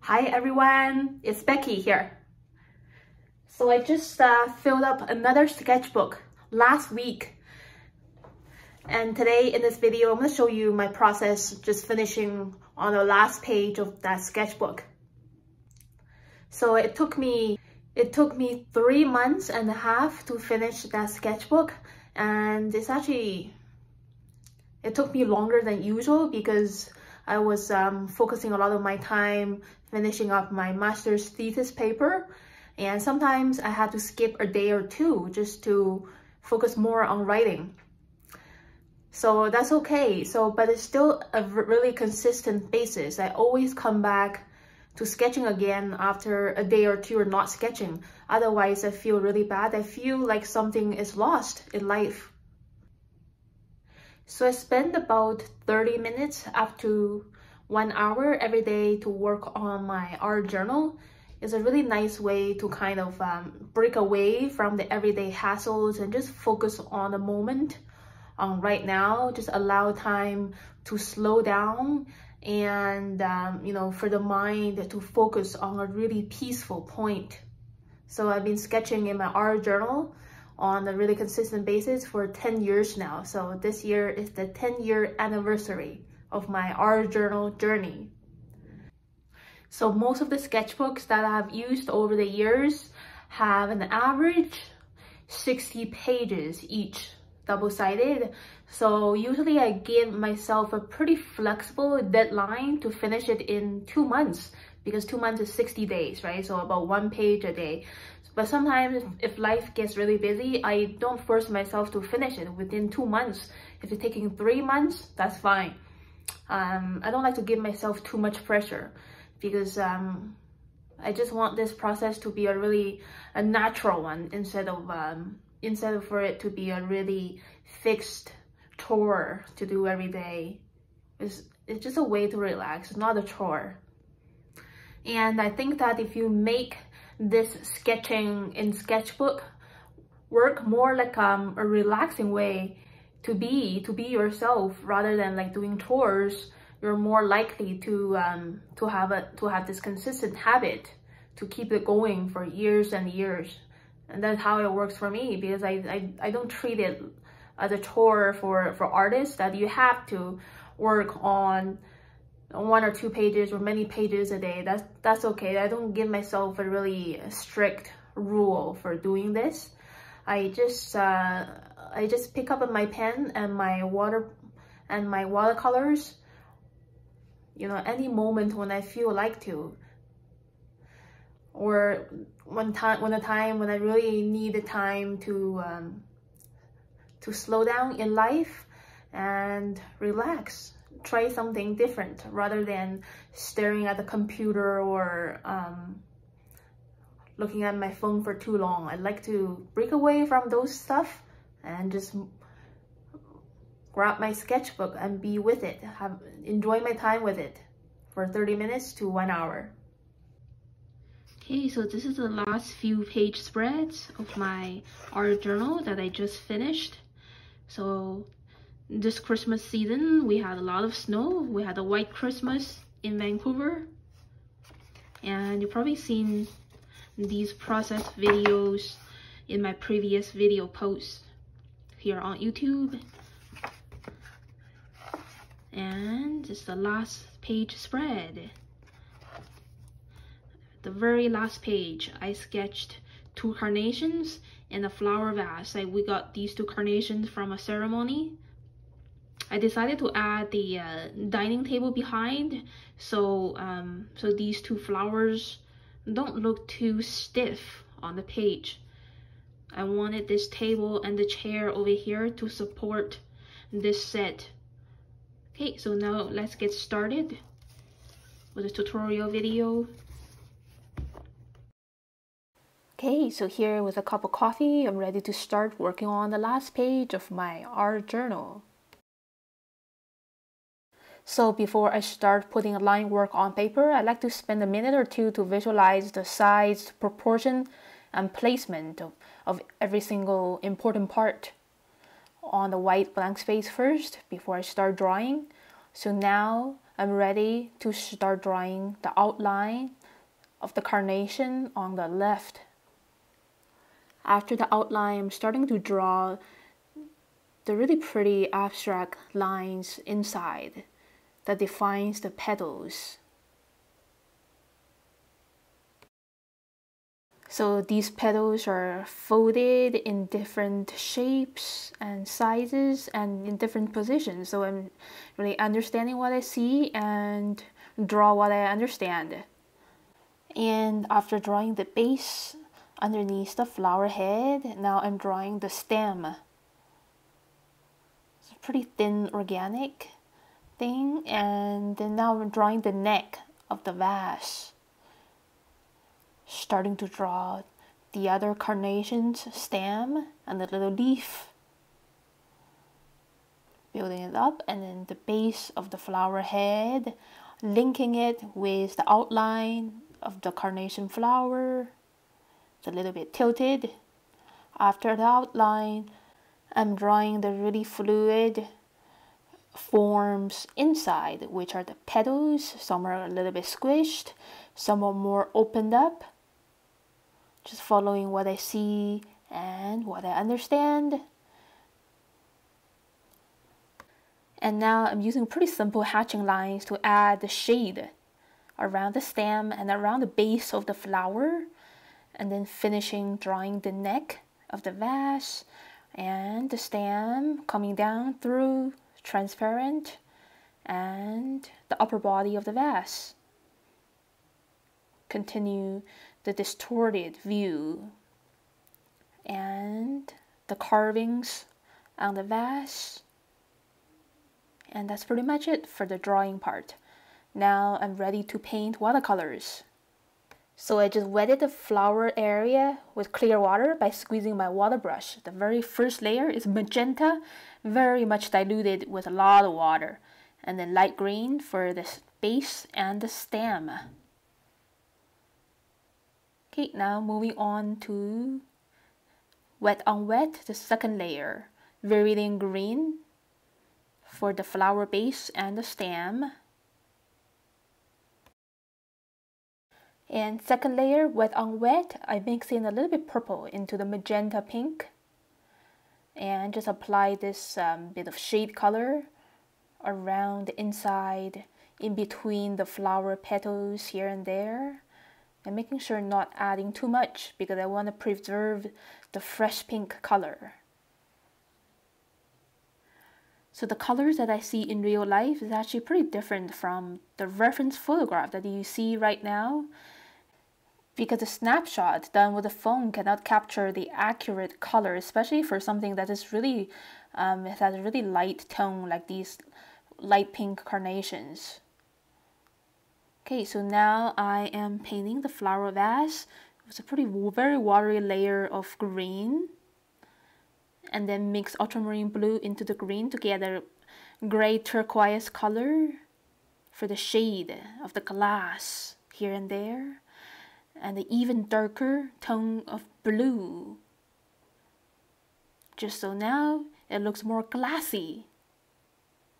Hi everyone, it's Becky here. So I just uh, filled up another sketchbook last week. And today in this video, I'm going to show you my process just finishing on the last page of that sketchbook. So it took me it took me three months and a half to finish that sketchbook and it's actually it took me longer than usual because I was um, focusing a lot of my time finishing up my master's thesis paper and sometimes I had to skip a day or two just to focus more on writing. So that's okay. So, but it's still a really consistent basis. I always come back to sketching again after a day or two or not sketching. Otherwise, I feel really bad. I feel like something is lost in life. So I spend about 30 minutes up to one hour every day to work on my art journal. It's a really nice way to kind of um, break away from the everyday hassles and just focus on the moment um, right now. Just allow time to slow down and um, you know for the mind to focus on a really peaceful point so i've been sketching in my art journal on a really consistent basis for 10 years now so this year is the 10 year anniversary of my art journal journey so most of the sketchbooks that i've used over the years have an average 60 pages each double-sided. So usually I give myself a pretty flexible deadline to finish it in two months because two months is 60 days, right? So about one page a day. But sometimes if life gets really busy, I don't force myself to finish it within two months. If it's taking three months, that's fine. Um, I don't like to give myself too much pressure because um, I just want this process to be a really a natural one instead of um, instead of for it to be a really fixed chore to do every day. It's, it's just a way to relax, not a chore. And I think that if you make this sketching in sketchbook work more like um, a relaxing way to be, to be yourself rather than like doing chores, you're more likely to um, to have a to have this consistent habit to keep it going for years and years and that's how it works for me because I, I, I don't treat it as a chore for, for artists that you have to work on one or two pages or many pages a day. That's, that's okay. I don't give myself a really strict rule for doing this. I just, uh, I just pick up my pen and my water and my watercolors, you know, any moment when I feel like to. Or one time when a time when I really need the time to um, to slow down in life and relax try something different rather than staring at the computer or um, looking at my phone for too long. I like to break away from those stuff and just grab my sketchbook and be with it, have enjoy my time with it for 30 minutes to one hour. Okay, so this is the last few page spreads of my art journal that I just finished. So this Christmas season, we had a lot of snow. We had a white Christmas in Vancouver. And you've probably seen these process videos in my previous video posts here on YouTube. And it's the last page spread the very last page, I sketched two carnations and a flower vase. Like we got these two carnations from a ceremony. I decided to add the uh, dining table behind so um, so these two flowers don't look too stiff on the page. I wanted this table and the chair over here to support this set. Okay, so now let's get started with the tutorial video. Okay, so here with a cup of coffee, I'm ready to start working on the last page of my art journal. So before I start putting line work on paper, I like to spend a minute or two to visualize the size, proportion, and placement of, of every single important part on the white blank space first before I start drawing. So now I'm ready to start drawing the outline of the carnation on the left. After the outline, I'm starting to draw the really pretty abstract lines inside that defines the petals. So these petals are folded in different shapes and sizes and in different positions. So I'm really understanding what I see and draw what I understand. And after drawing the base underneath the flower head, now I'm drawing the stem. It's a pretty thin organic thing. And then now I'm drawing the neck of the vase starting to draw the other carnation's stem and the little leaf. Building it up and then the base of the flower head, linking it with the outline of the carnation flower. It's a little bit tilted. After the outline, I'm drawing the really fluid forms inside, which are the petals. Some are a little bit squished, some are more opened up just following what I see and what I understand. And now I'm using pretty simple hatching lines to add the shade around the stem and around the base of the flower and then finishing drawing the neck of the vase and the stem coming down through transparent and the upper body of the vase. Continue the distorted view and the carvings on the vase. And that's pretty much it for the drawing part. Now I'm ready to paint watercolors. So I just wetted the flower area with clear water by squeezing my water brush. The very first layer is magenta, very much diluted with a lot of water. And then light green for the base and the stem. Okay, now moving on to wet on wet, the second layer. Viridian green for the flower base and the stem. And second layer, wet on wet, I mix in a little bit purple into the magenta pink. And just apply this um, bit of shade color around the inside, in between the flower petals here and there and making sure not adding too much because I want to preserve the fresh pink color. So the colors that I see in real life is actually pretty different from the reference photograph that you see right now because a snapshot done with a phone cannot capture the accurate color, especially for something that is really, um, it has a really light tone like these light pink carnations. Okay, so now I am painting the flower vase. It's a pretty very watery layer of green. And then mix ultramarine blue into the green to get a gray turquoise color for the shade of the glass here and there. And the even darker tone of blue. Just so now it looks more glassy.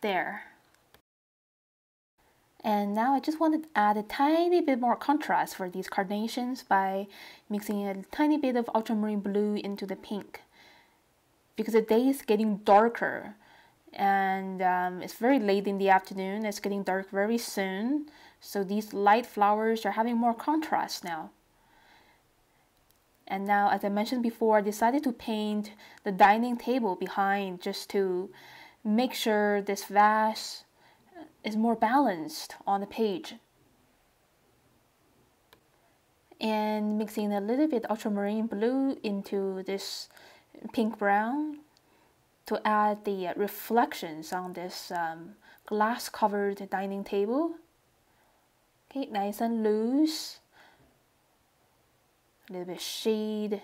There. And now I just want to add a tiny bit more contrast for these carnations by mixing a tiny bit of ultramarine blue into the pink. Because the day is getting darker and um, it's very late in the afternoon, it's getting dark very soon. So these light flowers are having more contrast now. And now, as I mentioned before, I decided to paint the dining table behind just to make sure this vase is more balanced on the page. And mixing a little bit ultramarine blue into this pink brown to add the reflections on this um, glass covered dining table. Okay, nice and loose. A little bit shade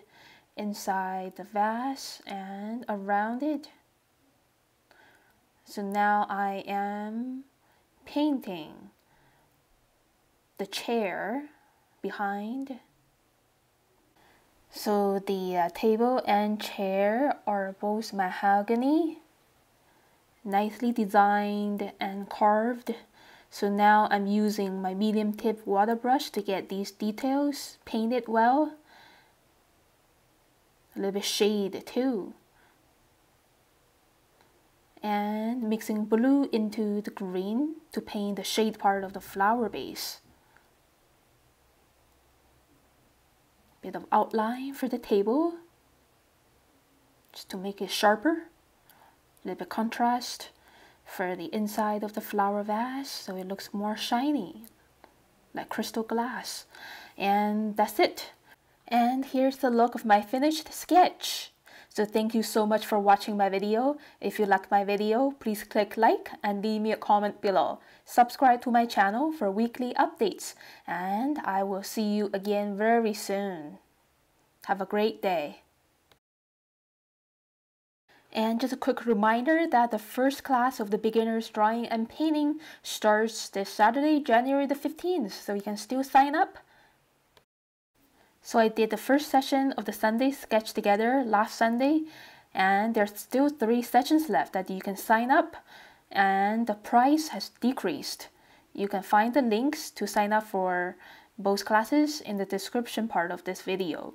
inside the vase and around it. So now I am painting the chair behind. So the uh, table and chair are both mahogany, nicely designed and carved So now I'm using my medium tip water brush to get these details painted well. A little bit shade too. And mixing blue into the green to paint the shade part of the flower base. Bit of outline for the table just to make it sharper. A little bit contrast for the inside of the flower vase so it looks more shiny like crystal glass. And that's it. And here's the look of my finished sketch. So thank you so much for watching my video. If you like my video please click like and leave me a comment below. Subscribe to my channel for weekly updates. And i will see you again very soon. Have a great day and just a quick reminder that the first class of the beginners drawing and painting starts this Saturday, January the 15th, so you can still sign up. So I did the first session of the Sunday sketch together last Sunday, and there's still three sessions left that you can sign up, and the price has decreased. You can find the links to sign up for both classes in the description part of this video.